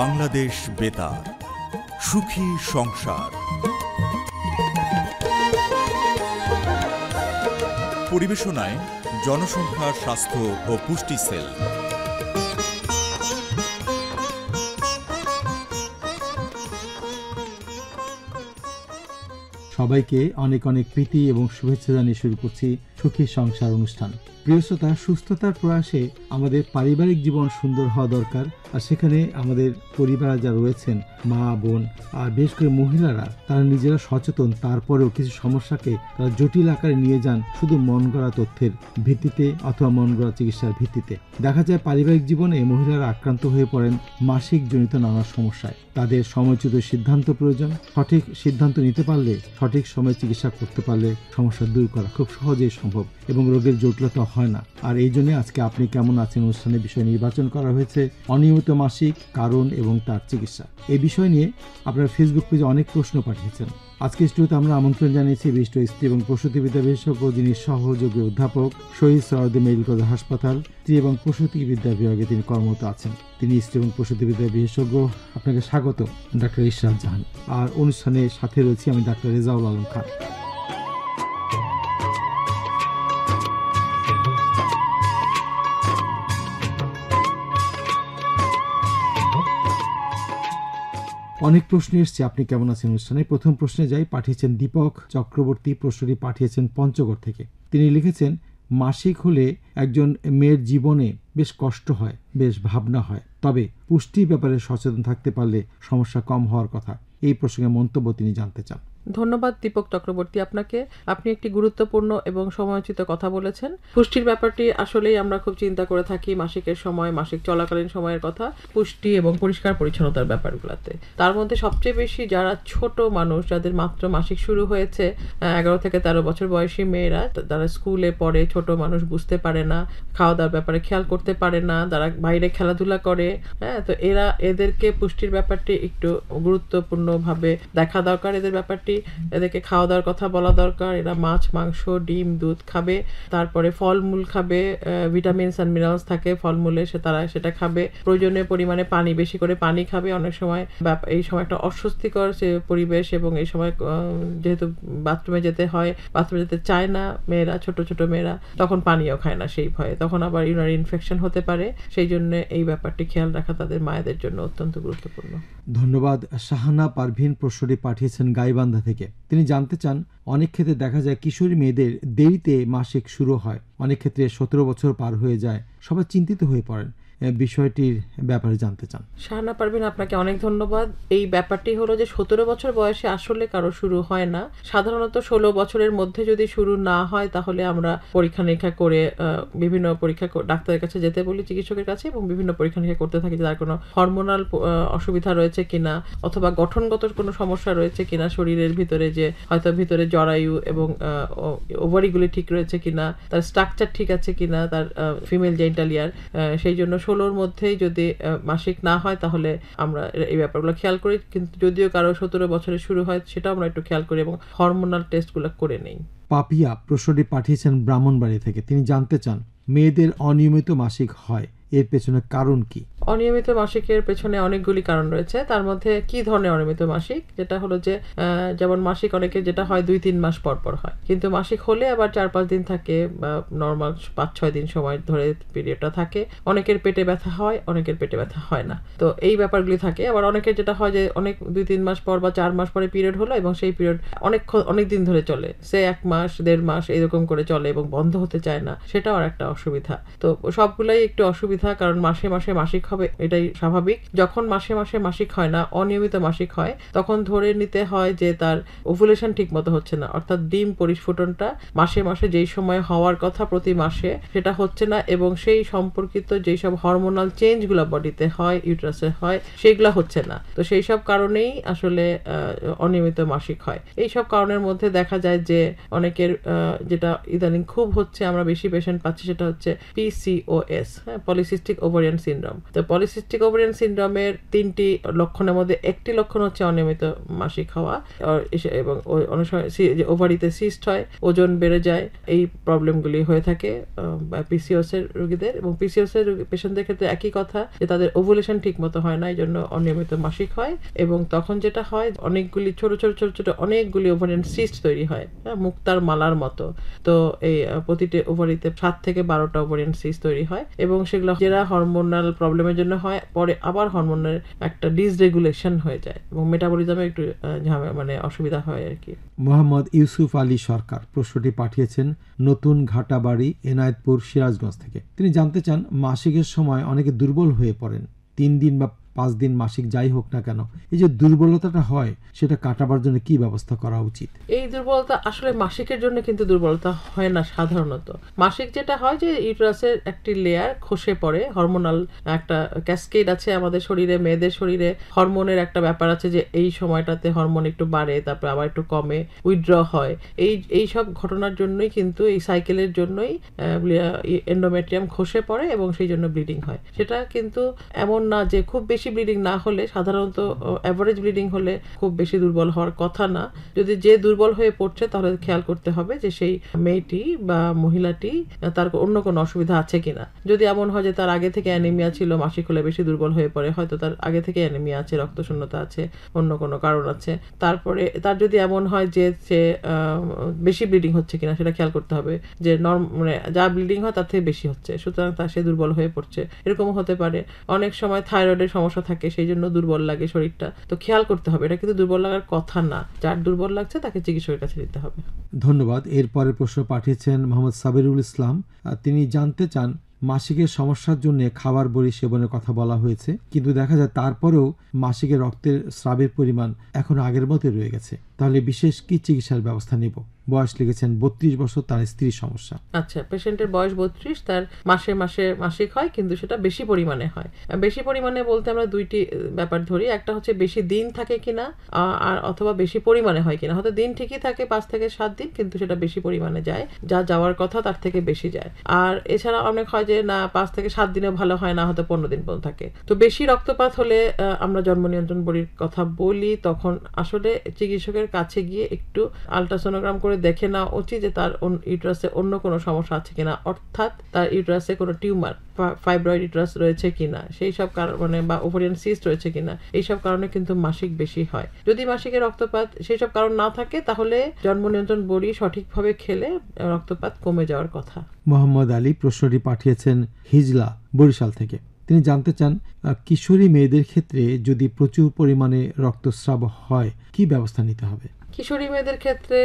বাংলাদেশ বেতার, সুখী সংসার। পরিবেশনায় জনসংখ্যা স্বাস্থ্য ও পুষ্টি সেল। সবাইকে অনেক অনেক প্রীতি এবং শুভেচ্ছা জানিয়ে শুরু করছি সুখী সংসার অনুষ্ঠান। প্রিয় শ্রোতা সুস্থতার প্রয়াসে আমাদের পারিবারিক জীবন সুন্দর হওয়া দরকার। আর সেখানে আমাদের পরিবার যা রয়েছেন, মা, বোন আর বেশ করে মহিলারা, তারা নিজেরা সচেতন, তারপরেও কিছু সমস্যাকে তারা জটিল আকারে নিয়ে যান শুধু মন গড়া তথ্যের ভিত্তিতে অথবা মন গড়া চিকিৎসার ভিত্তিতে। দেখা যায় পারিবারিক জীবনে মহিলারা আক্রান্ত হয়ে পড়েন মাসিক জনিত নানা সমস্যায়। তাদের সময়োচিত সিদ্ধান্ত প্রয়োজন। সঠিক সিদ্ধান্ত নিতে পারলে সঠিক সময়ে চিকিৎসা করতে পারলে সমস্যা দূর করা খুব সহজেই সম্ভব এবং রোগের জটিলতা হয় না। আর এই জন্য আজকে আপনি কেমন আছেন অনুষ্ঠানের বিষয় নির্বাচন করা হয়েছে, অনিয়মিত মাসিক, কারণ এবং তার চিকিৎসা। এই বিষয় নিয়ে আপনার ফেসবুক পেজে অনেক প্রশ্ন পাঠিয়েছেন। আজকে স্টুডিওতে আমরা আমন্ত্রণ জানিয়েছি বিশিষ্ট স্ত্রী এবং প্রসূতিবিদ্যা বিশেষজ্ঞ যিনি সহযোগী অধ্যাপক শহীদ সরদি মেডিকেল হাসপাতাল, স্ত্রী এবং প্রসূতিবিদ্যা বিভাগে তিনি কর্মরত আছেন। তিনি স্ত্রী এবং প্রসূতিবিদ্যা বিশেষজ্ঞ আপনাকে স্বাগত ডাক্তার ইশরাত জাহান। আর অনুষ্ঠানের সাথে রয়েছি আমি ডাক্তার রেজাউল আলম খান। অনেক প্রশ্ন এসছে, আপনি কেমন আছেন অনুষ্ঠানে? প্রথম প্রশ্নে যাই, পাঠিয়েছেন দীপক চক্রবর্তী, প্রশ্নটি পাঠিয়েছেন পঞ্চগড় থেকে। তিনি লিখেছেন, মাসিক হলে একজন মেয়ের জীবনে বেশ কষ্ট হয়, বেশ ভাবনা হয়। তবে পুষ্টি ব্যাপারে সচেতন থাকতে পারলে সমস্যা কম হওয়ার কথা। এই প্রসঙ্গে মন্তব্য তিনি জানতে চান। ধন্যবাদ দীপক চক্রবর্তী আপনাকে। আপনি একটি গুরুত্বপূর্ণ এবং সময়োচিত কথা বলেছেন। পুষ্টির ব্যাপারটি আসলেই আমরা খুব চিন্তা করে থাকি মাসিকের সময়, মাসিক চলাকালীন সময়ের কথা, পুষ্টি এবং পরিষ্কার পরিচ্ছন্নতার ব্যাপারগুলোতে। তার মধ্যে সবচেয়ে বেশি যারা ছোট মানুষ, যাদের মাত্র মাসিক শুরু হয়েছে এগারো থেকে তেরো বছর বয়সী মেয়েরা তারা স্কুলে পড়ে, ছোট মানুষ বুঝতে পারে না খাওয়া দাওয়ার ব্যাপারে খেয়াল করতে পারে না, তারা বাইরে খেলাধুলা করে হ্যাঁ তো এরা এদেরকে পুষ্টির ব্যাপারটি একটু গুরুত্বপূর্ণভাবে দেখা দরকার। এদের ব্যাপারটি এদেরকে খাওয়া দাওয়ার কথা বলা দরকার। এরা মাছ, মাংস, ডিম, দুধ খাবে। তারপরে ফলমূল খাবে ভিটামিনস অ্যান্ড মিনারেলস থাকে ফলমূলে, সে তারা সেটা খাবে। প্রয়োজনীয় পরিমাণে পানি, বেশি করে পানি খাবে। অনেক সময় এই সময় একটা অস্বস্তিকর সে পরিবেশ এবং এই সময় যেহেতু বাথরুমে যেতে হয় বাথরুমে যেতে চায় না মেয়েরা, ছোট ছোট মেয়েরা, তখন পানিও খায় না সেই ভয়ে। তখন আবার ইউনারি ইনফেকশন হতে পারে। সেই জন্য এই ব্যাপারটি খেয়াল রাখা তাদের মায়েদের জন্য অত্যন্ত গুরুত্বপূর্ণ। ধন্যবাদ। শাহানা পারভিন প্রশ্নটি পাঠিয়েছেন গাইবান্ধা থেকে। তিনি জানতে চান, অনেক ক্ষেত্রে দেখা যায় কিশোরী মেয়েদের দেরিতে মাসিক শুরু হয়। অনেক ক্ষেত্রে সতেরো বছর পার হয়ে যায়। সবাই চিন্তিত হয়ে পড়েন। বিষয়টির ব্যাপারে জানতে চান। শাহানা পারভিন, আপনাকে অনেক ধন্যবাদ। এই ব্যাপারটি হলো যে, সতেরো বছর বয়সে আসলে কারও শুরু হয় না। সাধারণত ষোলো বছরের মধ্যে যদি শুরু না হয়, তাহলে আমরা পরীক্ষা নিরীক্ষা করে বিভিন্ন পরীক্ষা ডাক্তারের কাছে যেতে বলি, চিকিৎসকের কাছে, এবং বিভিন্ন পরীক্ষা নিরীক্ষা করতে থাকি তার কোনো হরমোনাল অসুবিধা রয়েছে কিনা, অথবা গঠনগত কোনো সমস্যা রয়েছে কিনা, শরীরের ভিতরে যে, হয়তো ভিতরে জরায়ু এবং ওভারিগুলি ঠিক রয়েছে কিনা, তার স্ট্রাকচার ঠিক আছে কিনা, তার ফিমেল জেন্টালিয়ার সেই জন্য ষোলোর মধ্যেই যদি মাসিক না হয়, তাহলে আমরা এই ব্যাপারগুলো খেয়াল করি। কিন্তু যদিও কারও সতেরো বছরে শুরু হয় সেটা আমরা একটু খেয়াল করি এবং হরমোনাল টেস্টগুলো করে নেই। পাপিয়া প্রশ্নটি পাঠিয়েছেন ব্রাহ্মণবাড়ি থেকে। তিনি জানতে চান, মেয়েদের অনিয়মিত মাসিক হয়, এর পেছনে কারণ কি? অনিয়মিত মাসিকের পেছনে অনেকগুলি কারণ রয়েছে। তার মধ্যে কি ধরনের অনিয়মিত মাসিক? যেটা হলো যে যেমন মাসিক অনেকে যেটা হয় দুই তিন মাস পর পর হয়। কিন্তু মাসিক হলে আবার চার পাঁচ দিন থাকে, বা নর্মাল পাঁচ ছয় দিন সময় ধরে পিরিয়ডটা থাকে। অনেকের পেটে ব্যথা হয়, অনেকের পেটে ব্যথা হয় না। তো এই ব্যাপারগুলি থাকে। আবার অনেকের যেটা হয় যে, অনেক দুই তিন মাস পর বা চার মাস পরে পিরিয়ড হলো এবং সেই পিরিয়ড অনেক অনেক দিন ধরে চলে। সে এক মাস, দেড় মাস এরকম করে চলে এবং বন্ধ হতে চায় না। সেটাও আর একটা অসুবিধা। তো সবগুলাই একটু অসুবিধা, কারণ মাসে মাসে মাসিক হবে, এটাই স্বাভাবিক। যখন মাসে মাসে মাসিক হয় না, অনিয়মিত মাসিক হয়, তখন ধরে নিতে হয় যে তার ওভুলেশন ঠিক মতো হচ্ছে না। অর্থাৎ ডিম পরিস্ফুটনটা মাসে মাসে যেই সময় হওয়ার কথা প্রতি মাসে, সেটা হচ্ছে না এবং সেই সম্পর্কিত যেই সব হরমোনাল চেঞ্জগুলো বডিতে হয় ইউট্রাসে হয়, সেগুলো হচ্ছে না। তো সেই সব কারণেই আসলে অনিয়মিত মাসিক হয়। এই সব কারণের মধ্যে দেখা যায় যে অনেকের যেটা ইদানিং খুব হচ্ছে, আমরা বেশি পেশেন্ট পাচ্ছি, সেটা হচ্ছে পিসিওএস হ্যাঁ পলিসিস্টিক ওভারিয়ান সিন্ড্রোম তো পলিসিস্টিক ওভারিয়ান সিনড্রোমের তিনটি লক্ষণের মধ্যে একটি লক্ষণ হচ্ছে অনিয়মিত মাসিক হওয়া এবং ওভারিতে সিস্ট হয় ওজন বেড়ে যায় এই প্রবলেমগুলি হয়ে থাকে পিসিওস এর রোগীদের। এবং পিসিওস এর পেশেন্টদের ক্ষেত্রে একই কথা যে তাদের ওভুলেশন ঠিক মতো হয় না এই জন্য অনিয়মিত মাসিক হয়। এবং তখন যেটা হয় অনেকগুলি ছোট ছোট ছোট ছোট অনেকগুলি ওভারিয়ান সিস্ট তৈরি হয় হ্যাঁ, মুক্তার মালার মতো। তো এই প্রতিটি ওভারিতে সাত থেকে বারোটা ওভারিয়ান সিস্ট তৈরি হয় এবং সেগুলো যারা হরমোনাল প্রবলেমের জন্য হয়, পরে আবার হরমোনের একটা ডিসরেগুলেশন হয়ে যায় এবং মেটাবলিজমে একটু মানে অসুবিধা হয় আর কি। মোহাম্মদ ইউসুফ আলী সরকার প্রশ্নটি পাঠিয়েছেন নতুন ঘাটাবাড়ি, এনায়েতপুর, সিরাজগঞ্জ থেকে। তিনি জানতে চান, মাসিকের সময় অনেকে দুর্বল হয়ে পড়েন। তিন দিন বা পাঁচ দিন মাসিক যাই হোক না কেন, এই যে দুর্বলতাটা হয়, সেটা কাটাবার জন্য কি ব্যবস্থা করা উচিত? এই দুর্বলতা আসলে মাসিকের জন্য কিন্তু দুর্বলতা হয় না সাধারণত। মাসিক যেটা হয় যে ইউটারাসের একটি লেয়ার খসে পড়ে হরমোনাল একটা ক্যাসকেড আছে আমাদের শরীরে, মেয়েদের শরীরে হরমোনের একটা ব্যাপার আছে যে এই সময়টাতে হরমোন একটু বাড়ে, তারপর আবার একটু কমে উইথড্র হয়। এই এই সব ঘটনার জন্যই কিন্তু এই সাইকেলের জন্যই এন্ডোমেট্রিয়াম খসে পড়ে এবং সেই জন্য ব্লিডিং হয়। সেটা কিন্তু এমন না যে খুব বেশি ব্লিডিং না হলে, সাধারণত অ্যাভারেজ ব্লিডিং হলে খুব বেশি দুর্বল হওয়ার কথা না। যদি যে দুর্বল হয়ে পড়ছে, তাহলে খেয়াল করতে হবে যে সেই মেয়েটি বা মহিলাটি তার অন্য কোনো অসুবিধা আছে কিনা। যদি এমন হয় যে তার আগে থেকে অ্যানিমিয়া ছিল, মাসিক হলে বেশি দুর্বল হয়ে পড়ে, হয়তো তার আগে থেকে অ্যানিমিয়া আছে, রক্তশূন্যতা আছে, অন্য কোনো কারণ আছে। তারপরে, তার যদি এমন হয় যে সে বেশি ব্লিডিং হচ্ছে কিনা, সেটা খেয়াল করতে হবে যে নর্ম মানে যা ব্লিডিং হয়, তার থেকে বেশি হচ্ছে। সুতরাং তার সে দুর্বল হয়ে পড়ছে। এরকমও হতে পারে। অনেক সময় থাইরয়েডের সমস্যা থাকে, সেই জন্য দুর্বল লাগে শরীরটা। তো খেয়াল করতে হবে, এটা কিন্তু দুর্বল লাগার কথা না। যার দুর্বল লাগছে তাকে চিকিৎসকের কাছে দিতে হবে। ধন্যবাদ। এরপরে প্রশ্ন পাঠিয়েছেন মোহাম্মদ সাবিরুল ইসলাম। তিনি জানতে চান, মাসিকের সমস্যার জন্য খাবার, বড়ি সেবনের কথা বলা হয়েছে। কিন্তু দেখা যায় তারপরেও মাসিকের রক্তের স্রাবের পরিমাণ এখন আগের মতোই রয়ে গেছে। তাহলে বিশেষ কি চিকিৎসার ব্যবস্থা নিব? বয়স লিখেছেন বত্রিশ বছর, তার স্ত্রীর সমস্যা। আচ্ছা পেশেন্টের বয়স বত্রিশ, তার মাসে মাসে মাসিক হয়, কিন্তু সেটা বেশি পরিমাণে হয়। বেশি পরিমাণে বলতে আমরা দুইটি ব্যাপার ধরি। একটা হচ্ছে বেশি দিন থাকে কিনা আর অথবা বেশি পরিমাণে হয় কিনা। হয়তো দিন ঠিকই থাকে, পাঁচ থেকে সাত দিন, কিন্তু সেটা বেশি পরিমাণে যায়। যা যাওয়ার কথা, তার থেকে বেশি যায়। আর এছাড়া অনেক হয় যে, না, পাঁচ থেকে সাত দিনে ভালো হয় না, হয়তো পনেরো দিন পর্যন্ত থাকে। তো বেশি রক্তপাত হলে আমরা জন্ম নিয়ন্ত্রণ বলির কথা বলি, তখন আসলে চিকিৎসকের কাছে গিয়ে একটু আলট্রাসোনোগ্রাম করে দেখে নেওয়া উচিত যে তার ইউট্রাসে অন্য কোনো সমস্যা আছে কিনা, অর্থাৎ তার ইউট্রাসে কোনো টিউমার ফাইব্রয়েড ইউট্রাস রয়েছে কিনা, সেই সব কারণ বা ওভারিয়ান সিস্ট রয়েছে কিনা এইসব কারণে কিন্তু মাসিক বেশি হয়। যদি মাসিকের রক্তপাত সেই সব কারণ না থাকে, তাহলে জন্ম নিয়ন্ত্রণ বড়ি সঠিকভাবে খেলে রক্তপাত কমে যাওয়ার কথা। মোহাম্মদ আলী প্রশ্নটি পাঠিয়েছেন হিজলা, বরিশাল থেকে। তিনি জানতে চান কিশোরী মেয়েদের ক্ষেত্রে যদি প্রচুর পরিমাণে রক্তস্রাব হয়, কি ব্যবস্থা নিতে হবে? কিশোরী মেয়েদের ক্ষেত্রে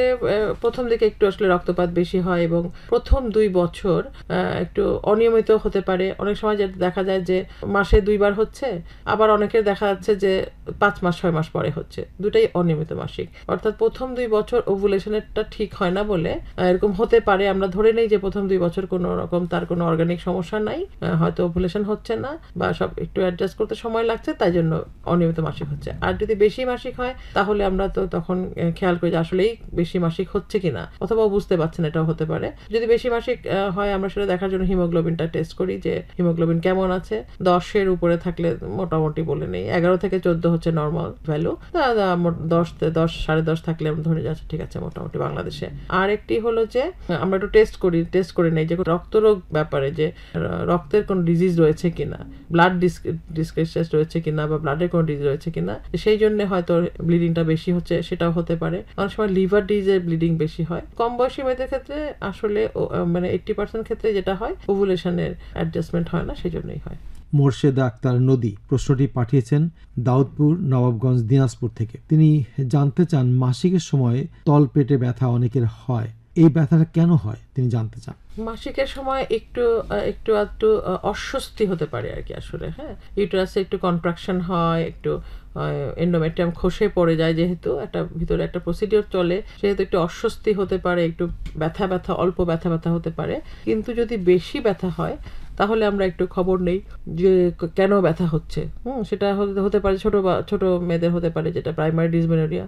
প্রথম দিকে একটু আসলে রক্তপাত বেশি হয় এবং প্রথম দুই বছর একটু অনিয়মিত হতে পারে। অনেক সময় যেটা দেখা যায় যে মাসে দুইবার হচ্ছে, আবার অনেকের দেখা যাচ্ছে যে পাঁচ মাস, ছয় মাস পরে হচ্ছে। দুটাই অনিয়মিত মাসিক। অর্থাৎ প্রথম দুই বছর ওভুলেশনেরটা ঠিক হয় না বলে এরকম হতে পারে, আমরা ধরে নেই যে প্রথম দুই বছর কোনো রকম তার কোনো অর্গানিক সমস্যা নাই হয়তো ওভুলেশন হচ্ছে না বা সব একটু অ্যাডজাস্ট করতে সময় লাগছে, তাই জন্য অনিয়মিত মাসিক হচ্ছে। আর যদি বেশি মাসিক হয়, তাহলে আমরা তো তখন খেয়াল করি যে আসলেই বেশি মাসিক হচ্ছে কিনা, অথবা বুঝতে পারছেন এটাও হতে পারে। যদি বেশি মাসিক হয়, আমরা সেটা দেখার জন্য হিমোগ্লোবিনটা টেস্ট করি যে হিমোগ্লোবিন কেমন আছে। দশের উপরে থাকলে মোটামুটি বলে নেই, এগারো থেকে চোদ্দ হচ্ছে নর্মাল ভ্যালু দশ দশ, সাড়ে দশ থাকলে ধরে যাচ্ছি, ঠিক আছে, মোটামুটি বাংলাদেশে। আর একটি হলো যে, আমরা একটু টেস্ট করি টেস্ট করে নেই যে, রক্তরোগ ব্যাপারে যে রক্তের কোনো ডিজিজ রয়েছে কিনা ব্লাড ডিসক্রিপশন রয়েছে কিনা বা ব্লাডের কোনো ডিজিজ রয়েছে কিনা, সেই জন্য হয়তো ব্লিডিংটা বেশি হচ্ছে, সেটাও হতে পারে। অনেক সময় লিভার ডিজের ব্লিডিং বেশি হয়। কম বয়সী মেয়েদের ক্ষেত্রে আসলে মানে এইট্টি পার্সেন্ট ক্ষেত্রে যেটা হয় ওভুলেশনের অ্যাডজাস্টমেন্ট হয় না, সেই জন্যই হয়। মোর্শেদা আক্তার নদী। প্রশ্নটি পাঠিয়েছেন দাউদপুর, নবাবগঞ্জ, দিনাজপুর থেকে। তিনি জানতে চান মাসিকের সময় তল পেটে ব্যথা অনেকের হয়। এই ব্যথাটা কেন হয়? তিনি জানতে চান। মাসিকের সময় একটু একটু একটু অস্বস্তি হতে পারে আর কি আসলে হ্যাঁ? ইউটারাসে একটু কন্ট্রাকশন হয়, একটু এন্ডোমেট্রিয়াম খসে পড়ে যায় যেহেতু, একটা ভিতরে একটা প্রসিডিওর চলে, সেহেতু একটু অস্বস্তি হতে পারে, একটু ব্যথা ব্যথা, অল্প ব্যথা ব্যথা হতে পারে। কিন্তু যদি বেশি ব্যথা হয় তাহলে আমরা একটু খবর নেই যে কেন ব্যথা হচ্ছে। হুম, সেটা হতে- পারে ছোট বা, ছোট মেয়েদের হতে পারে যেটা প্রাইমারি ডিসমেনোরিয়া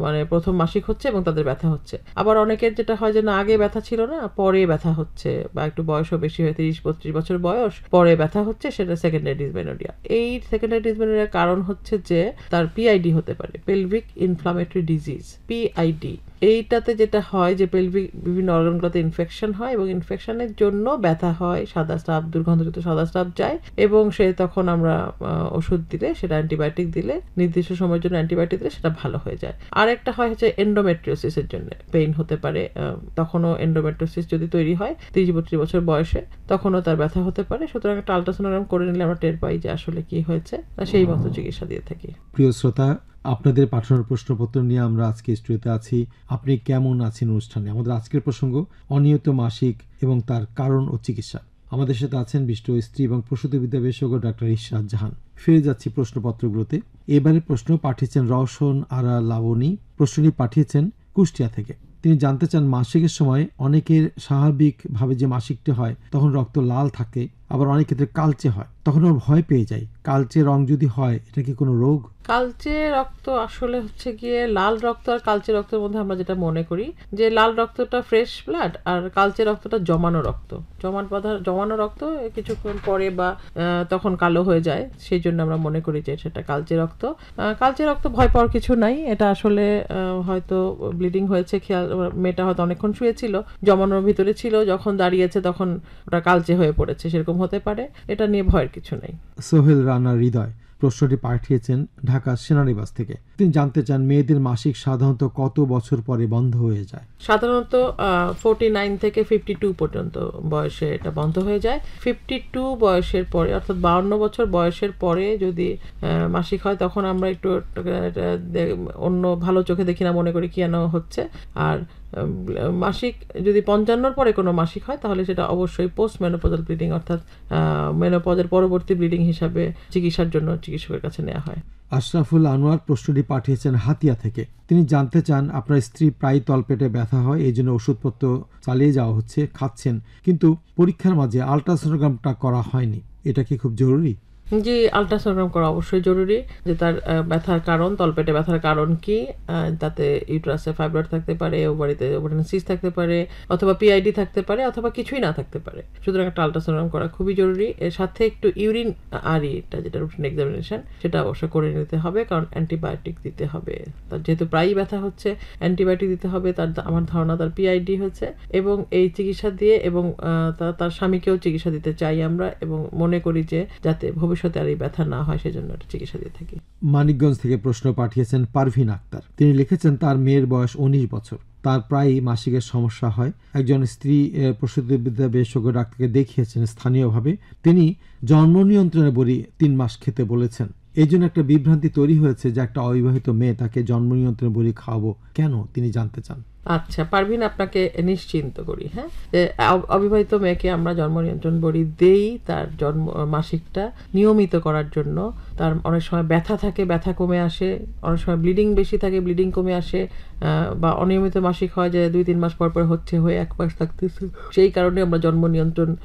মানে প্রথম মাসিক হচ্ছে এবং তাদের ব্যথা হচ্ছে। আবার অনেকের যেটা হয় যে না, আগে ব্যথা ছিল না, পরে ব্যথা হচ্ছে বা একটু বয়সও বেশি হয়, তিরিশ, বত্রিশ বছর বয়স, পরে ব্যথা হচ্ছে, সেটা সেকেন্ডারি ডিসমেনোরিয়া এই সেকেন্ডারি ডিসমেনোরিয়ার কারণ হচ্ছে যে তার পিআইডি হতে পারে পেলভিক ইনফ্লামেটরি ডিজিজ পিআইডি এইটাতে যেটা হয় যে পেলভিক বিভিন্ন অর্গানগুলোতে ইনফেকশন হয় এবং ইনফেকশনের জন্য ব্যথা হয় সাদা স্টাফ দুর্গন্ধযুক্ত সাদা স্টাফ যায় এবং সে তখন আমরা ওষুধ দিলে সেটা অ্যান্টিবায়োটিক দিলে নির্দিষ্ট সময়ের জন্য অ্যান্টিবায়োটিক দিলে সেটা ভালো হয়ে যায়। আর একটা হয় হচ্ছে এন্ডোমেট্রিওসিসের জন্য পেইন হতে পারে তখনও এন্ডোমেট্রিওসিস যদি তৈরি হয় তিরিশ বত্রিশ বছর বয়সে তখনও তার ব্যথা হতে পারে। সুতরাং একটা আলট্রাসোনোগ্রাম করে নিলে আমরা টের পাই যে আসলে কি হয়েছে সেই মতো চিকিৎসা দিয়ে থাকি। প্রিয় শ্রোতা আপনাদের পাঠানোর প্রশ্নপত্র নিয়ে আমরা আজকে স্টুডিওতে আছি। আপনি কেমন আছেন অনুষ্ঠানে? আমাদের আজকের প্রসঙ্গ, অনিয়ত মাসিক এবং তার কারণ ও চিকিৎসা। আমাদের সাথে আছেন বিষ্ট স্ত্রী এবং প্রসূতিবিদ্যা বিশেষজ্ঞ ডাক্তার ইশরাত জাহান। ফিরে যাচ্ছি প্রশ্নপত্রগুলোতে। এবারে প্রশ্ন পাঠিয়েছেন রওশন আরা লাবণী প্রশ্নটি পাঠিয়েছেন কুষ্টিয়া থেকে। তিনি জানতে চান মাসিকের সময় অনেকের স্বাভাবিকভাবে যে মাসিকটি হয়, তখন রক্ত লাল থাকে, আবার অনেক ক্ষেত্রে কালচে হয়। তখন ওর ভয় পেয়ে যায়। কালচে রং যদি হয়, এটা কি কোনো রোগ? কালচে রক্ত আসলে হচ্ছে গিয়ে লাল রক্ত আর কালচে রক্তের মধ্যে আমরা যেটা মনে করি, যে লাল রক্তটা ফ্রেশ ব্লাড আর কালচে রক্তটা জমানো রক্ত। জমান জমানো রক্ত কিছুক্ষণ পরে বা তখন কালো হয়ে যায়, সেই জন্য আমরা মনে করি যে সেটা কালচে রক্ত। কালচে রক্ত ভয় পাওয়ার কিছু নাই, এটা আসলে হয়তো ব্লিডিং হয়েছে, খেয়াল, মেয়েটা হয়তো অনেকক্ষণ শুয়েছিল, জমানোর ভিতরে ছিল, যখন দাঁড়িয়েছে তখন ওটা কালচে হয়ে পড়েছে, সেরকম হতে পারে, এটা নিয়ে ভয়ের কিছু নেই। সোহেল রানা হৃদয়। প্রশ্নটি পাঠিয়েছেন ঢাকা সেনানিবাস থেকে। তিনি জানতে চান মেয়েদের মাসিক সাধারণত কত বছর পরে বন্ধ হয়ে যায়। সাধারণত ফোরটি নাইন থেকে ফিফটি টু পর্যন্ত বয়সে এটা বন্ধ হয়ে যায়। ফিফটি টু বয়সের পরে, অর্থাৎ বাউন্ন বছর বয়সের পরে যদি মাসিক হয়, তখন আমরা একটু অন্য ভালো চোখে দেখি না, মনে করি কি যেন হচ্ছে। আর মাসিক, যদি পঞ্চান্নর পরে কোনো মাসিক হয়, তাহলে সেটা অবশ্যই পোস্ট মেনোপজাল ব্লিডিং অর্থাৎ মেনোপজের পরবর্তী ব্লিডিং হিসাবে চিকিৎসার জন্য চিকিৎসকের কাছে নেওয়া হয়। আশরাফুল আনোয়ার প্রশ্নটি পাঠিয়েছেন হাতিয়া থেকে। তিনি জানতে চান, আপনার স্ত্রী প্রায় তলপেটে ব্যথা হয়, এই জন্য ওষুধপত্র চালিয়ে যাওয়া হচ্ছে, খাচ্ছেন। কিন্তু পরীক্ষার মাঝে আলট্রাসোনোগ্রামটা করা হয়নি। এটা কি খুব জরুরি? জি আলট্রাসোনোগ্রাম করা অবশ্যই জরুরি, যে তার ব্যথার কারণ, তলপেটে ব্যথার কারণ কি তাতে ইউট্রাসে ফাইব্রয়েড থাকতে পারে ওভারিতে ওভারিন সিস থাকতে পারে, অথবা পিআইডি থাকতে পারে, অথবা কিছুই না থাকতে পারে। সুতরাং একটা আলট্রাসোনোগ্রাম করা খুবই জরুরি। এর সাথে একটু ইউরিন আরিটা যেটা রুটিন এক্সামিনেশন সেটা অবশ্যই করে নিতে হবে, কারণ অ্যান্টিবায়োটিক দিতে হবে। তার যেহেতু প্রায়ই ব্যথা হচ্ছে অ্যান্টিবায়োটিক দিতে হবে, তার আমার ধারণা তার পিআইডি হচ্ছে। এবং এই চিকিৎসা দিয়ে এবং তার স্বামীকেও চিকিৎসা দিতে চাই আমরা এবং মনে করি যে যাতে ভবিষ্যতে আর এই ব্যথা না হয়, সেজন্য একটা চিকিৎসা দিয়ে থাকি। মানিকগঞ্জ থেকে প্রশ্ন পাঠিয়েছেন পারভিন আক্তার। তিনি লিখেছেন, তার মেয়ের বয়স উনিশ বছর। তার প্রায়ই মাসিকের সমস্যা হয়। একজন স্ত্রী প্রসূতিবিদ্যা বিশেষজ্ঞ ডাক্তারকে দেখিয়েছেন স্থানীয়ভাবে। তিনি জন্ম নিয়ন্ত্রণের বড়ি তিন মাস খেতে বলেছেন। এই জন্য একটা বিভ্রান্তি তৈরি হয়েছে যে একটা অবিবাহিত মেয়ে তাকে জন্ম নিয়ন্ত্রণের বড়ি খাওয়াবো। কেন? তিনি জানতে চান। আচ্ছা পারভিন আপনাকে নিশ্চিন্ত করি হ্যাঁ? অব- অবিবাহিত মেয়েকে আমরা জন্ম নিয়ন্ত্রণ বড়ি দেই, তার জন্ম মাসিকটা নিয়মিত করার জন্য। তার অনেক সময় ব্যথা থাকে, ব্যথা কমে আসে, অনেক সময় ব্লিডিং বেশি থাকে ব্লিডিং কমে আসে বা অনিয়মিত মাসিক হয় যে দুই তিন মাস পর পর হচ্ছে, হয়ে এক মাস থাকতেছে সেই কারণে আমরা জন্ম নিয়ন্ত্রণ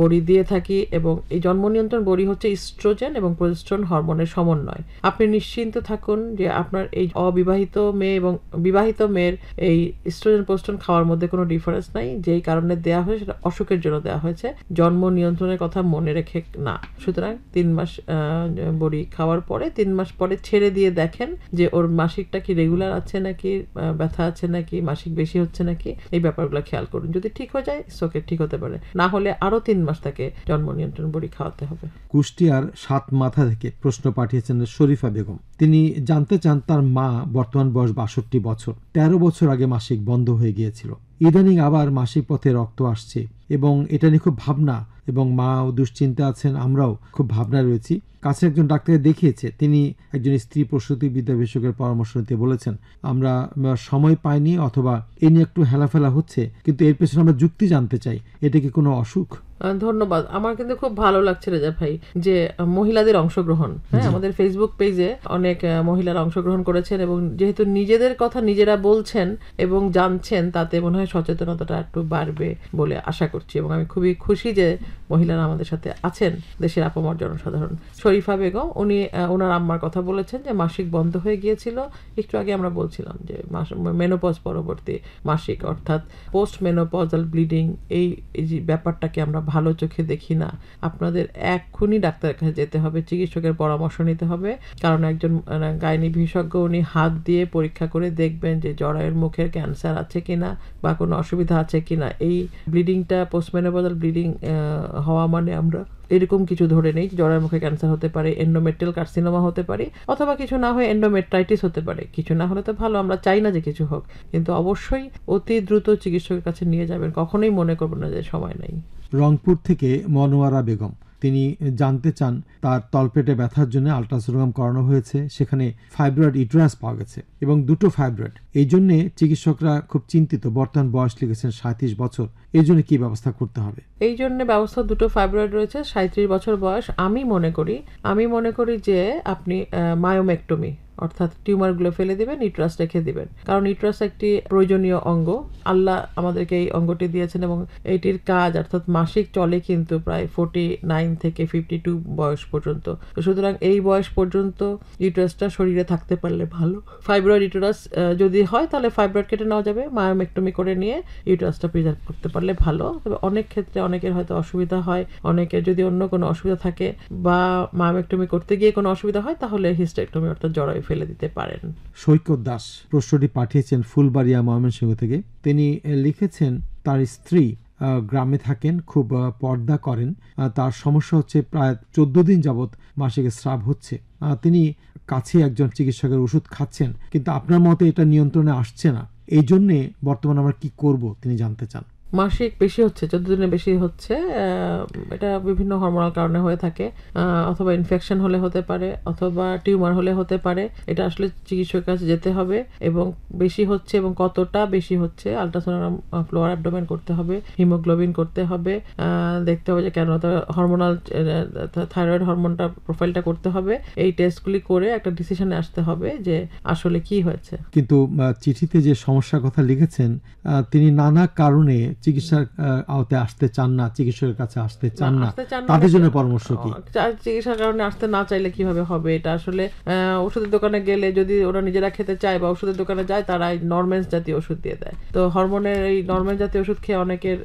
বড়ি দিয়ে থাকি এবং এই জন্ম নিয়ন্ত্রণ বড়ি হচ্ছে ইস্ট্রোজেন এবং প্রোজেস্ট্রন হরমোনের সমন্বয়। আপনি নিশ্চিন্ত থাকুন যে আপনার এই অবিবাহিত মেয়ে এবং বিবাহিত মেয়ের এই ইস্ট্রোজেন প্রোস্টন খাওয়ার মধ্যে কোনো ডিফারেন্স নাই। যেই কারণে দেওয়া হয়েছে সেটা অসুখের জন্য দেওয়া হয়েছে। জন্ম নিয়ন্ত্রণের কথা মনে রেখে না। সুতরাং তিন মাস বড়ি খাওয়ার পরে তিন মাস পরে ছেড়ে দিয়ে দেখেন যে ওর মাসিকটা কি রেগুলার আছে নাকি ব্যথা আছে নাকি, মাসিক বেশি হচ্ছে নাকি, এই ব্যাপারগুলো খেয়াল করুন। যদি ঠিক হয়ে যায় সোকে ঠিক হতে পারে। না হলে আরও তিন মাস তাকে জন্ম নিয়ন্ত্রণ বড়ি খাওয়াতে হবে। কুষ্টিয়ার সাত মাথা থেকে প্রশ্ন পাঠিয়েছেন শরীফা বেগম। তিনি জানতে চান তার মা বর্তমান বয়স বাষট্টি বছর। তেরো বছর আগে মাসিক বন্ধ হয়ে গিয়েছিল। ইদানিং আবার মাসিক পথে রক্ত আসছে এবং এটা নিয়ে খুব ভাবনা এবং মাও দুশ্চিন্তা আছেন আমরাও খুব ভাবনা রয়েছি। কাছে একজন ডাক্তারকে দেখিয়েছে, তিনি একজন স্ত্রী প্রসূতি বিদ্যা বিশেষজ্ঞের পরামর্শ নিতে বলেছেন, আমরা সময় পাইনি অথবা এ নিয়ে একটু হেলাফেলা হচ্ছে, কিন্তু এর পেছনে আমরা যুক্তি জানতে চাই, এটা কি কোনো অসুখ? ধন্যবাদ। আমার কিন্তু খুব ভালো লাগছে রেজা ভাই যে মহিলাদের অংশগ্রহণ। হ্যাঁ আমাদের ফেসবুক পেজে অনেক মহিলারা অংশগ্রহণ করেছেন এবং যেহেতু নিজেদের কথা নিজেরা বলছেন এবং জানছেন তাতে মনে হয় সচেতনতাটা একটু বাড়বে বলে আশা করছি এবং আমি খুবই খুশি যে মহিলারা আমাদের সাথে আছেন দেশের আপামর জনসাধারণ। শরীফা বেগম উনি ওনার আম্মার কথা বলেছেন যে মাসিক বন্ধ হয়ে গিয়েছিল। একটু আগে আমরা বলছিলাম যে মেনোপজ পরবর্তী মাসিক অর্থাৎ পোস্ট মেনোপজাল ব্লিডিং এই এই যে ব্যাপারটাকে আমরা ভালো চোখে দেখি না। আপনাদের এক্ষুনি ডাক্তারের কাছে যেতে হবে, চিকিৎসকের পরামর্শ নিতে হবে। কারণ একজন গাইনি বিশেষজ্ঞ উনি হাত দিয়ে পরীক্ষা করে দেখবেন যে জরায়ের মুখের ক্যান্সার আছে কি না বা কোনো অসুবিধা আছে কি না এই ব্লিডিংটা, পোস্টমেনোপজাল ব্লিডিং হওয়া মানে আমরা এরকম কিছু ধরে নেই, জরার মুখে ক্যান্সার হতে পারে এন্ডোমেট্রিয়াল কার্সিনোমা হতে পারে, অথবা কিছু না হয় এন্ডোমেট্রাইটিস হতে পারে। কিছু না হলে তো ভালো, আমরা চাই না যে কিছু হোক। কিন্তু অবশ্যই অতি দ্রুত চিকিৎসকের কাছে নিয়ে যাবেন, কখনোই মনে করবেন না যে সময় নেই। রংপুর থেকে মনোয়ারা বেগম। তিনি জানতে চান তার তলপেটে ব্যথার জন্য আলট্রাসোনোগ্রাম করানো হয়েছে, সেখানে ফাইব্রয়েড ইউটেরাস পাওয়া গেছে এবং দুটো ফাইব্রয়েড। এই জন্যে চিকিৎসকরা খুব চিন্তিত, বর্তমান বয়স লিখেছেন সাঁত্রিশ বছর। এই জন্য কি ব্যবস্থা করতে হবে? এই জন্য ব্যবস্থা দুটো ফাইব্রয়েড রয়েছে সাঁত্রিশ বছর বয়স। আমি মনে করি, আমি মনে করি যে আপনি মায়োমেক্টমি অর্থাৎ টিউমারগুলো ফেলে দিবেন ইউট্রাস রেখে দিবেন। কারণ ইউট্রাস একটি প্রয়োজনীয় অঙ্গ। আল্লাহ আমাদেরকে এই অঙ্গটি দিয়েছেন এবং এটির কাজ অর্থাৎ মাসিক চলে কিন্তু প্রায় ফোর্টি নাইন থেকে ফিফটি টু বয়স পর্যন্ত। তো সুতরাং এই বয়স পর্যন্ত ইউট্রাসটা শরীরে থাকতে পারলে ভালো। ফাইব্রয়েড ইউট্রাস যদি হয় তাহলে ফাইব্রয়েড কেটে নেওয়া যাবে। মায়োমেক্টমি করে নিয়ে ইউট্রাসটা প্রিজার্ভ করতে পারলে ভালো। তবে অনেক ক্ষেত্রে অনেকের হয়তো অসুবিধা হয়। অনেকের যদি অন্য কোনো অসুবিধা থাকে বা মায়োমেক্টমি করতে গিয়ে কোনো অসুবিধা হয়, তাহলে হিস্টেক্টমি অর্থাৎ জরায়ু ফেলে দিতে পারেন। সৈকত দাস প্রশ্নটি পাঠিয়েছেন ফুলবাড়িয়া ময়মনসিংহ থেকে। তিনি লিখেছেন, তার স্ত্রী গ্রামে থাকেন, খুব পর্দা করেন। তার সমস্যা হচ্ছে প্রায় চোদ্দ দিন যাবৎ মাসিক স্রাব হচ্ছে। তিনি কাছে একজন চিকিৎসকের ওষুধ খাচ্ছেন, কিন্তু আপনার মতে এটা নিয়ন্ত্রণে আসছে না। এই জন্যে বর্তমানে আমরা কি করব তিনি জানতে চান। মাসিক বেশি হচ্ছে, চোদ্দ দিনে বেশি হচ্ছে এটা বিভিন্ন হরমোনাল কারণে হয়ে থাকে অথবা ইনফেকশন হলে হতে পারে, অথবা টিউমার হলে হতে পারে, এটা আসলে চিকিৎসকের কাছে যেতে হবে, এবং বেশি হচ্ছে এবং কতটা বেশি হচ্ছে আলট্রাসোনোগ্রাম ফ্লোয়ার অ্যাবডোমেন করতে হবে হিমোগ্লোবিন করতে হবে দেখতে হবে যে কেন হরমোনাল থাইরয়েড হরমোনটা প্রোফাইলটা করতে হবে, এই টেস্টগুলি করে একটা ডিসিশনে আসতে হবে যে আসলে কি হয়েছে। কিন্তু চিঠিতে যে সমস্যার কথা লিখেছেন তিনি নানা কারণে চিকিৎসার আহ, আওতায় আসতে চান না চিকিৎসকের কাছে আসতে চান না তাদের জন্য পরামর্শ কি? চিকিৎসার কারণে আসতে না চাইলে কীভাবে হবে এটা আসলে? ওষুধের দোকানে গেলে যদি ওরা নিজেরা খেতে চায় বা ওষুধের দোকানে যায় তারা নরমেন্স জাতীয় ওষুধ দিয়ে দেয়। তো হরমোনের এই নরমেন্স জাতীয় ওষুধ খেয়ে অনেকের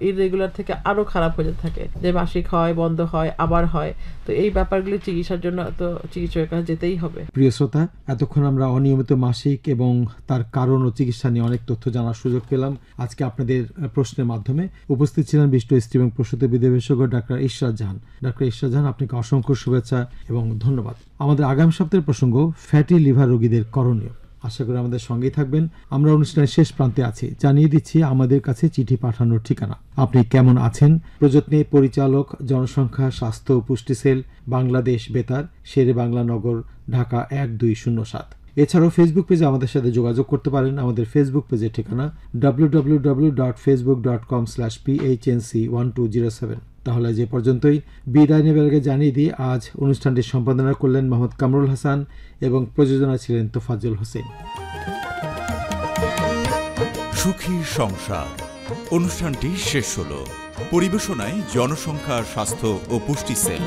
ইরেগুলার থেকে আরও খারাপ হয়ে থাকে। যে মাসিক হয় বন্ধ হয় আবার হয়। তো এই ব্যাপারগুলি চিকিৎসার জন্য তো চিকিৎসকের কাছে যেতেই হবে। প্রিয় শ্রোতা এতক্ষণ আমরা অনিয়মিত মাসিক এবং তার কারণ ও চিকিৎসা নিয়ে অনেক তথ্য জানার সুযোগ পেলাম। আজকে আপনাদের প্রশ্নের মাধ্যমে উপস্থিত ছিলেন বিষ্ট স্ত্রী এবং প্রসূতি বিধি বিশেষজ্ঞ ডাক্তার ঈশ্বর জাহান। ডাক্তার ঈশ্বর জাহান, আপনাকে অসংখ্য শুভেচ্ছা এবং ধন্যবাদ। আমাদের আগামী সপ্তাহের প্রসঙ্গ, ফ্যাটি লিভার রোগীদের করণীয়। আশা করি আমাদের সঙ্গেই থাকবেন। আমরা অনুষ্ঠানের শেষ প্রান্তে আছি। জানিয়ে দিচ্ছি, আমাদের কাছে চিঠি পাঠানোর ঠিকানা। আপনি কেমন আছেন? প্রযত্নে পরিচালক, জনসংখ্যা, স্বাস্থ্য পুষ্টি সেল, বাংলাদেশ বেতার শেরে বাংলা নগর, ঢাকা এক দুই শূন্য সাত। এছাড়াও ফেসবুক পেজে আমাদের সাথে যোগাযোগ করতে পারেন। আমাদের ফেসবুক পেজের ঠিকানা W W W dot Facebook dot com slash PHNC one two zero seven তাহলে যে পর্যন্তই। বিদায় নেবার আগে জানিয়ে দিই, আজ অনুষ্ঠানটি সম্পাদনা করলেন মোহাম্মদ কামরুল হাসান এবং প্রযোজনা ছিলেন তোফাজ্জল হোসেন। সুখী সংসার। অনুষ্ঠানটি শেষ হলো। পরিবেশনায় জনসংখ্যা স্বাস্থ্য ও পুষ্টি সেল।